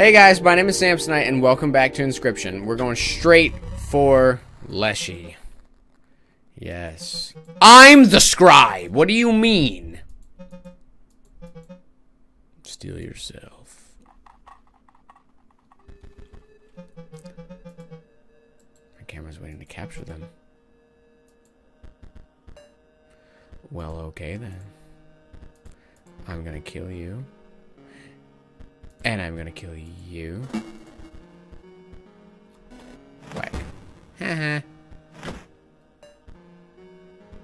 Hey guys, my name is Samsonite and welcome back to Inscryption. We're going straight for Leshy. Yes. I'm the scribe! What do you mean? Steel yourself. My camera's waiting to capture them. Well, okay then. I'm gonna kill you. And I'm gonna kill you. Whack. Haha.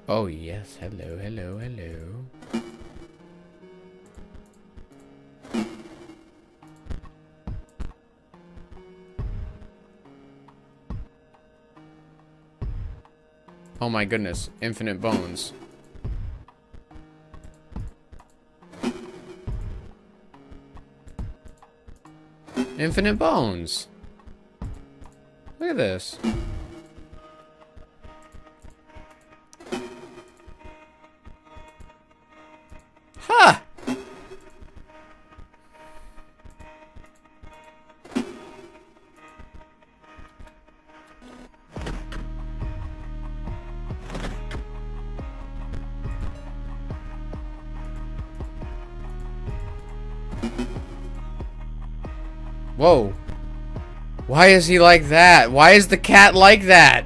oh yes, hello, hello, hello. Oh my goodness, infinite bones. Infinite bones. Look at this. Whoa. Why is he like that? Why is the cat like that?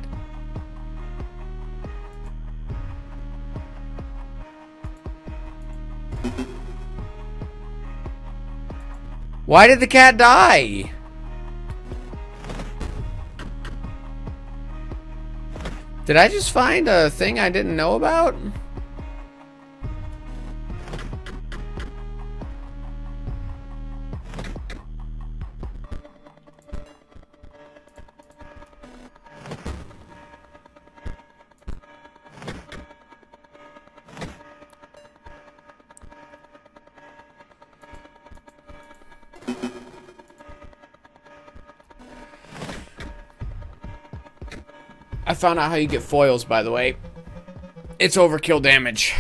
Why did the cat die? Did I just find a thing I didn't know about? I found out how you get foils, by the way. It's overkill damage.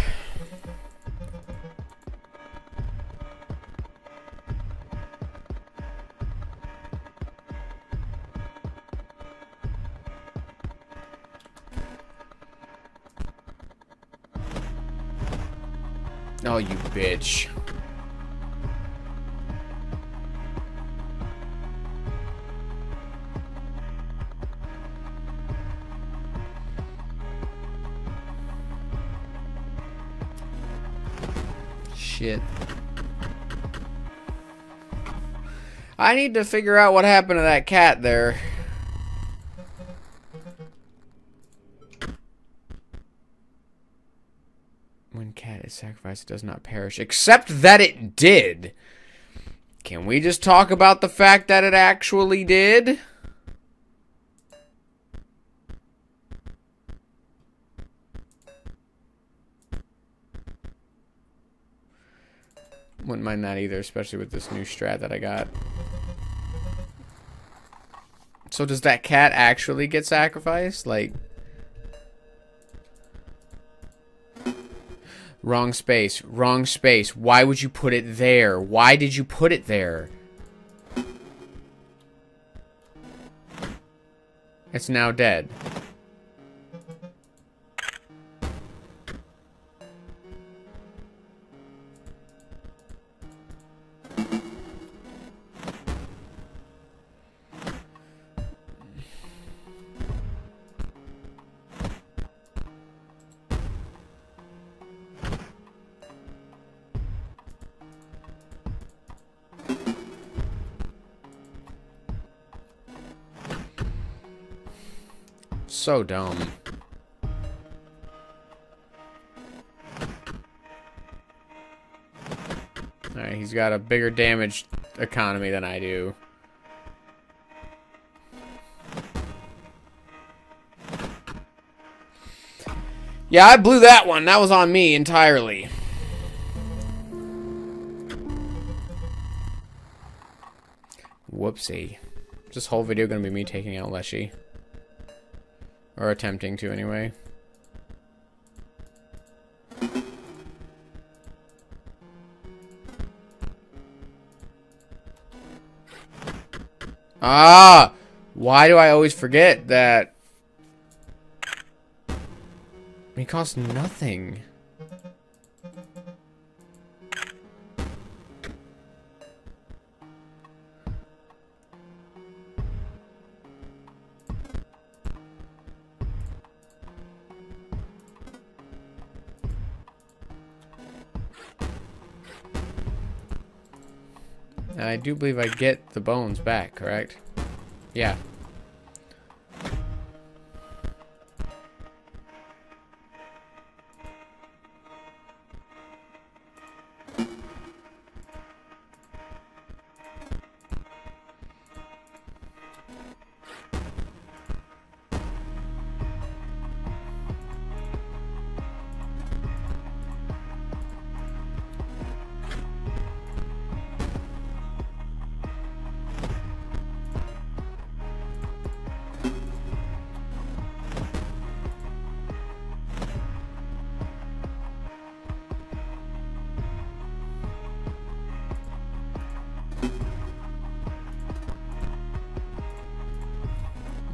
I need to figure out what happened to that cat there. When cat is sacrificed, it does not perish. Except that it did. Can we just talk about the fact that it actually did? Wouldn't mind that either, especially with this new strat that I got. So does that cat actually get sacrificed? Like... Wrong space. Wrong space. Why would you put it there? Why did you put it there? It's now dead. So dumb. Alright, he's got a bigger damage economy than I do. Yeah, I blew that one. That was on me entirely. Whoopsie. This whole video gonna be me taking out Leshy. Or attempting to, anyway. Ah! Why do I always forget that... He costs nothing. I do believe I get the bones back, correct? Yeah.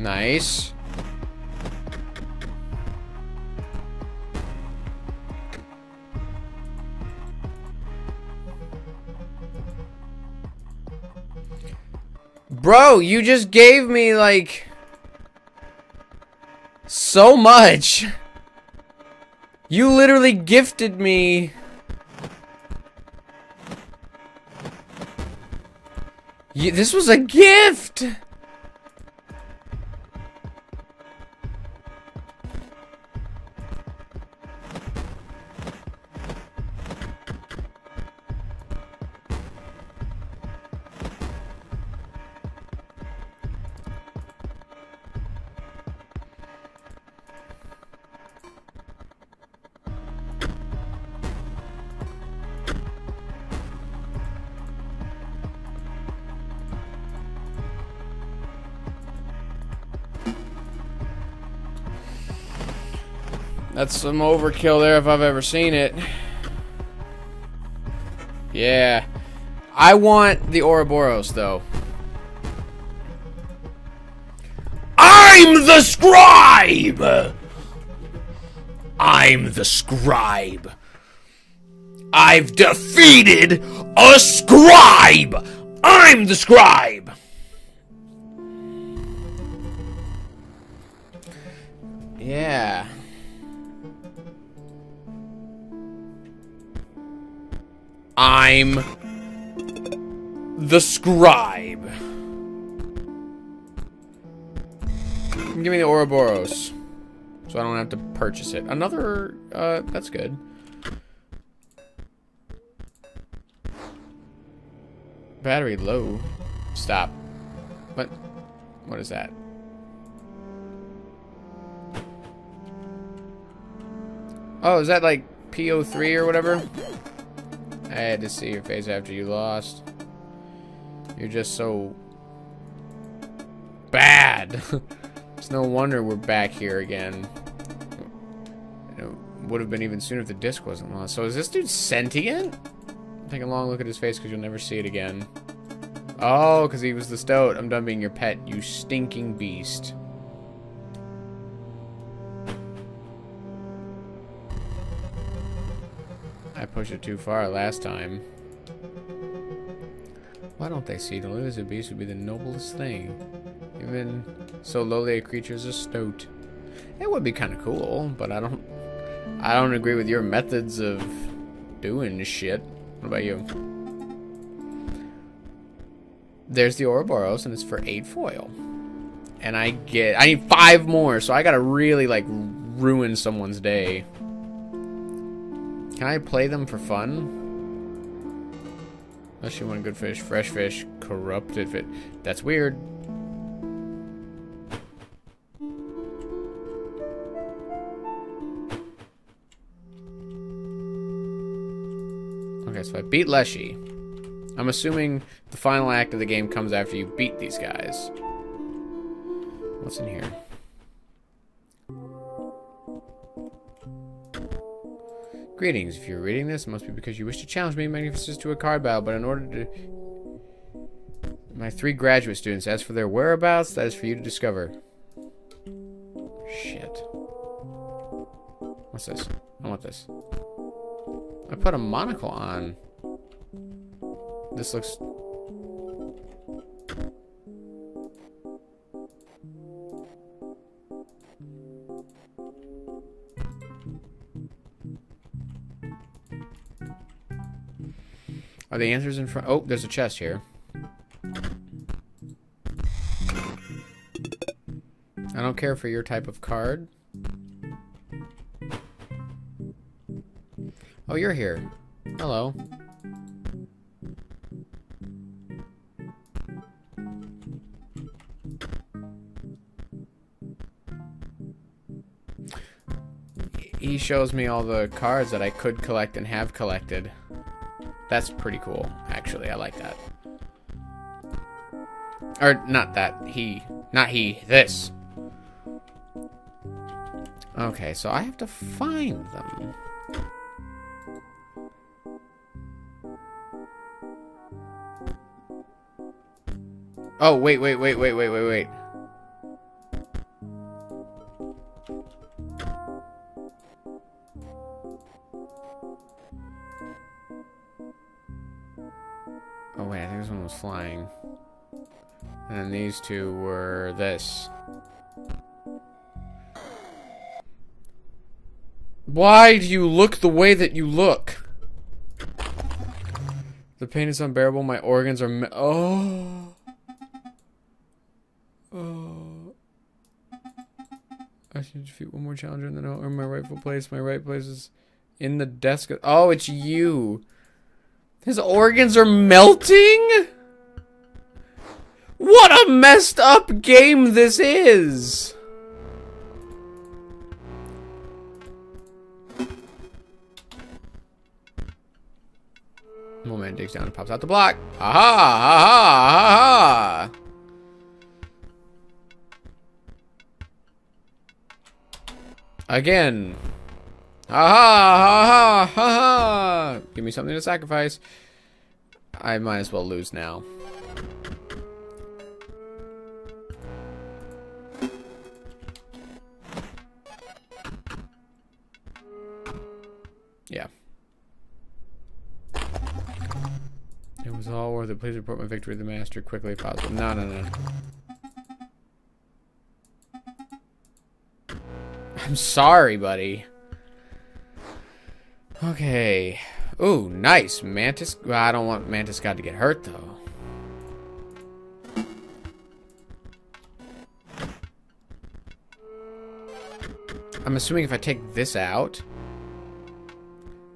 Nice. Bro, you just gave me, like... So much. You literally gifted me... You, this was a gift! That's some overkill there if I've ever seen it. Yeah. I want the Ouroboros, though. I'm the scribe! I'm the scribe. I've defeated a scribe! I'm the scribe! Yeah. I'm the scribe. Give me the Ouroboros. So I don't have to purchase it. Another, uh, that's good. Battery low. Stop. What? What is that? Oh, is that like PO3 or whatever? I had to see your face after you lost. You're just so bad. it's no wonder we're back here again. It would have been even sooner if the disc wasn't lost. So is this dude sentient? Take a long look at his face because you'll never see it again. Oh, because he was the stoat. I'm done being your pet, you stinking beast. I pushed it too far last time. Why don't they see live as a beast would be the noblest thing? Even so lowly a creature as a stoat. It would be kind of cool, but I don't... I don't agree with your methods of doing shit. What about you? There's the Ouroboros, and it's for 8 foil. And I get... I need 5 more, so I gotta really, like, ruin someone's day. Can I play them for fun? Unless you want good fish, fresh fish, corrupted fish. That's weird. Okay, so I beat Leshy. I'm assuming the final act of the game comes after you beat these guys. What's in here? Greetings. If you're reading this, it must be because you wish to challenge me, Magnificus, to a card battle, but in order to... My three graduate students. As for their whereabouts, that is for you to discover. Shit. What's this? I want this. I put a monocle on. This looks... Are the answers in front? Oh, there's a chest here. I don't care for your type of card. Oh, you're here. Hello. He shows me all the cards that I could collect and have collected. That's pretty cool, actually. I like that. Or, not that. He. Not he. This. Okay, so I have to find them. Oh, wait, wait, wait, wait, wait, wait, wait. These two were this. Why do you look the way that you look? The pain is unbearable. My organs are. oh. Oh. I should defeat one more challenger and then I'll earn my rightful place. My right place is in the desk. Oh, it's you. His organs are melting? What a messed up game this is! Moment digs down and pops out the block. Aha! Aha! Aha! Again. Ha ha ha ha ha! Give me something to sacrifice. I might as well lose now. It. Please report my victory to the master quickly if possible. No, no, no. I'm sorry, buddy. Okay. Ooh, nice. Mantis. I don't want Mantis God to get hurt, though. I'm assuming if I take this out,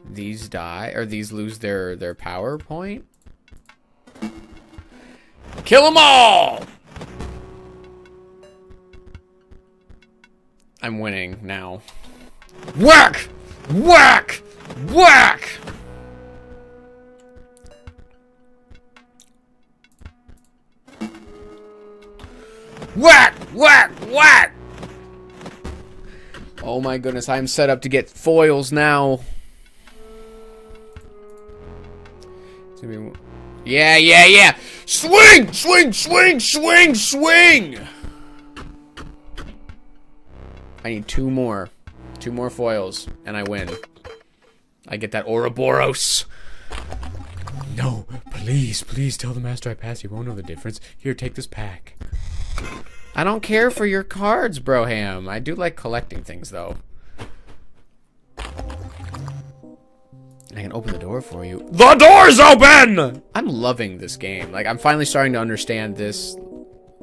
these die, or these lose their, their power point. Kill them all! I'm winning now. Whack! Whack! Whack! Whack! Whack! Whack! Oh my goodness, I'm set up to get foils now. Yeah, yeah, yeah! Swing! Swing! Swing! Swing! Swing! I need two more. Two more foils, and I win. I get that Ouroboros. No, please, please tell the master I passed. He won't know the difference. Here, take this pack. I don't care for your cards, Broham. I do like collecting things, though. I can open the door for you. The door's open! I'm loving this game. Like, I'm finally starting to understand this.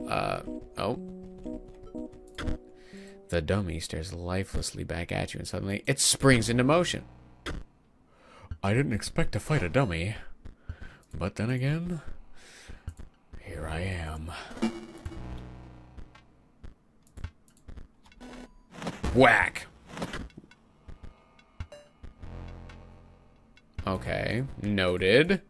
Uh, oh. The dummy stares lifelessly back at you and suddenly it springs into motion. I didn't expect to fight a dummy. But then again, here I am. Whack! Okay, noted.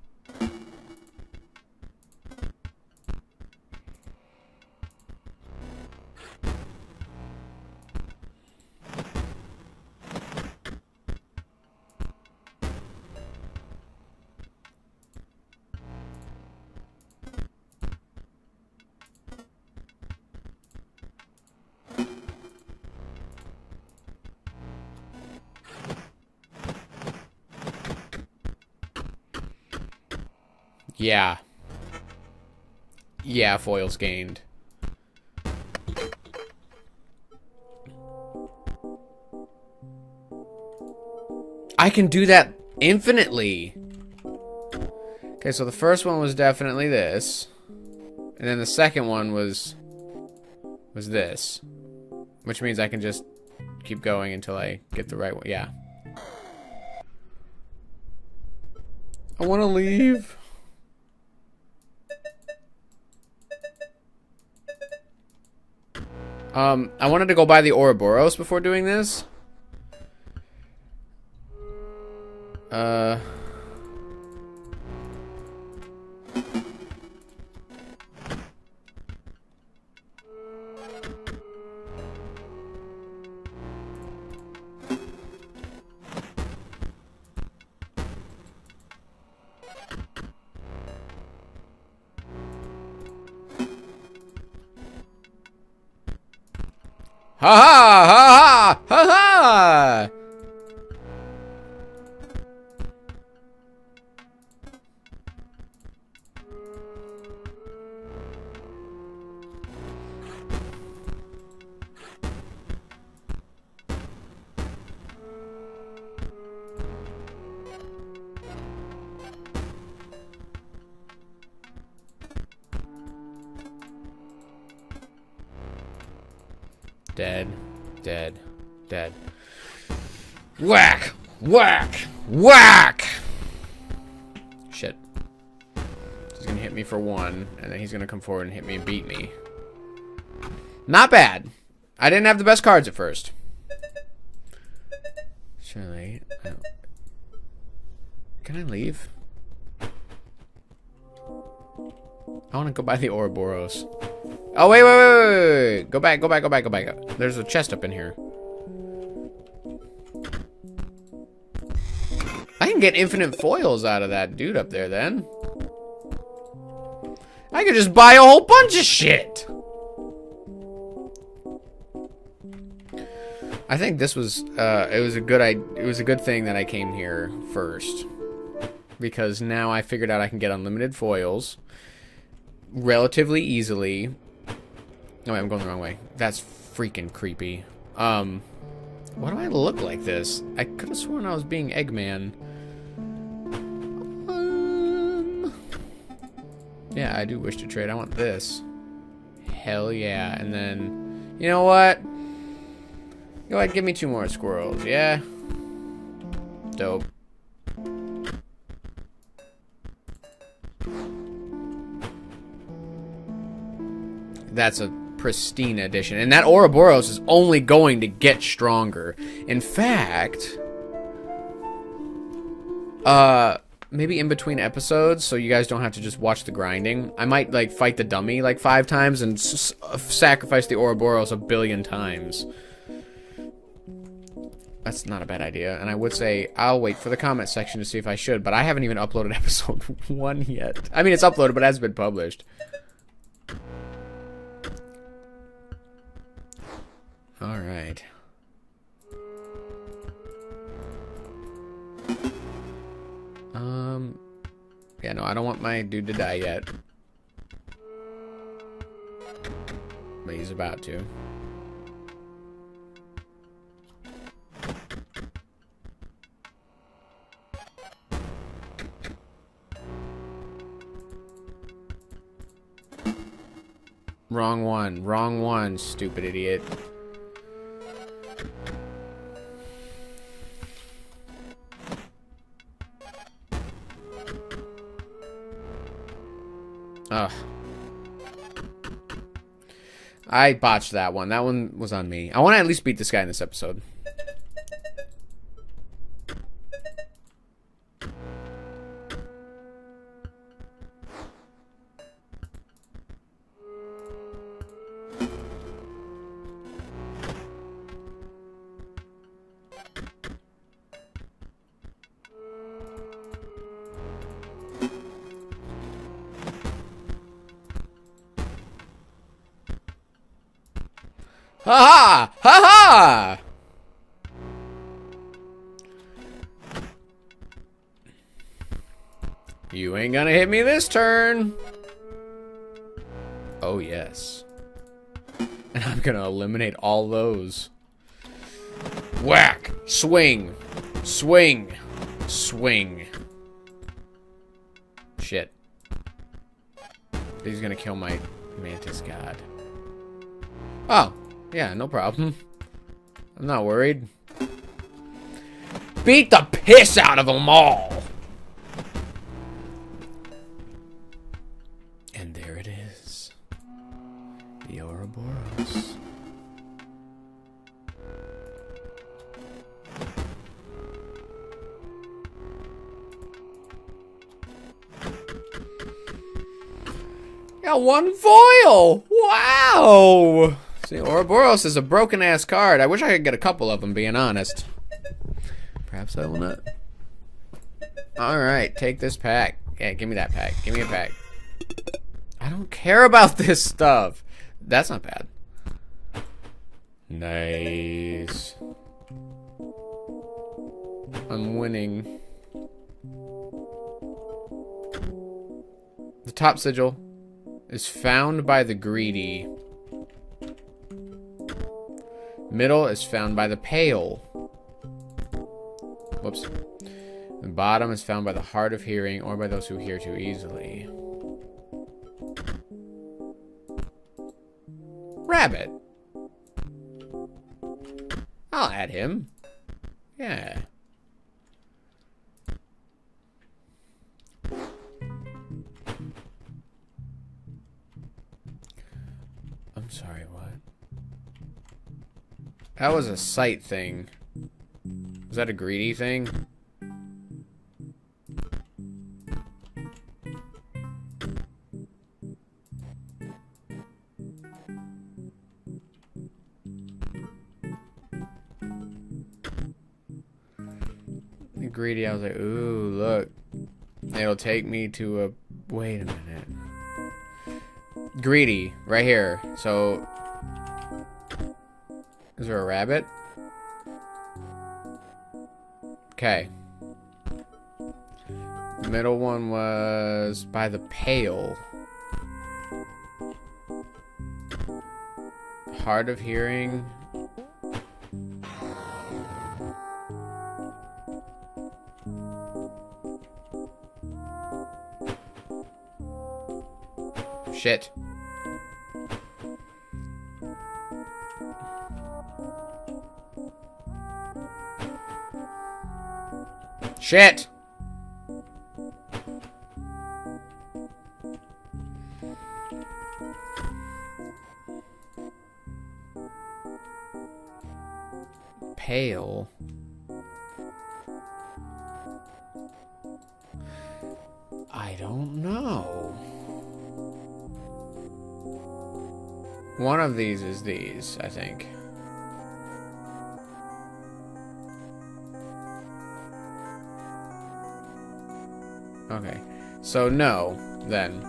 Yeah. Yeah, foils gained. I can do that infinitely. Okay, so the first one was definitely this. And then the second one was was this. Which means I can just keep going until I get the right one. Yeah. I want to leave. Um, I wanted to go buy the Ouroboros before doing this. Uh... Dead. Dead. Dead. Whack! Whack! Whack! Shit. He's gonna hit me for one, and then he's gonna come forward and hit me and beat me. Not bad. I didn't have the best cards at first. Surely. I Can I leave? I want to go buy the Ouroboros. Oh, wait, wait, wait, wait, wait. Go back, go back, go back, go back. There's a chest up in here. I can get infinite foils out of that dude up there then. I could just buy a whole bunch of shit. I think this was uh it was a good I it was a good thing that I came here first. Because now I figured out I can get unlimited foils relatively easily. No, wait, I'm going the wrong way. That's freaking creepy. Um, why do I look like this? I could have sworn I was being Eggman. Um, yeah, I do wish to trade. I want this. Hell yeah. And then, you know what? Go ahead, give me two more squirrels, yeah? Dope. That's a pristine edition. And that Ouroboros is only going to get stronger. In fact, uh, maybe in between episodes, so you guys don't have to just watch the grinding. I might, like, fight the dummy, like, five times and sacrifice the Ouroboros a billion times. That's not a bad idea. And I would say I'll wait for the comment section to see if I should, but I haven't even uploaded episode one yet. I mean, it's uploaded, but it hasn't been published. All right. Um, yeah, no, I don't want my dude to die yet. But he's about to. Wrong one. Wrong one, stupid idiot. Ugh. I botched that one. That one was on me. I want to at least beat this guy in this episode. Ha ha! Ha ha! You ain't gonna hit me this turn. Oh, yes. And I'm gonna eliminate all those. Whack! Swing! Swing! Swing. Shit. He's gonna kill my Mantis God. Oh, yeah, no problem. I'm not worried. Beat the piss out of them all! And there it is. The Ouroboros. Got one foil! Wow! See, Ouroboros is a broken-ass card. I wish I could get a couple of them, being honest. Perhaps I will not. Alright, take this pack. Yeah, give me that pack. Give me a pack. I don't care about this stuff. That's not bad. Nice. I'm winning. The top sigil is found by the greedy. Middle is found by the pale. Whoops. The bottom is found by the hard of hearing or by those who hear too easily. Rabbit. I'll add him. Yeah. That was a sight thing. Was that a greedy thing? Greedy, I was like, ooh, look. It'll take me to a... Wait a minute. Greedy, right here. So... Is there a rabbit? Okay. Middle one was by the pale. Hard of hearing. Shit. Shit! Pale. I don't know. One of these is these, I think. So, no, then.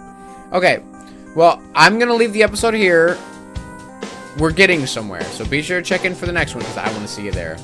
Okay. Well, I'm going to leave the episode here. We're getting somewhere. So be sure to check in for the next one because I want to see you there.